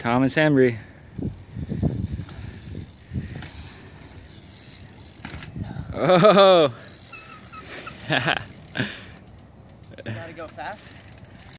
Thomas Henry. Oh! Gotta go fast.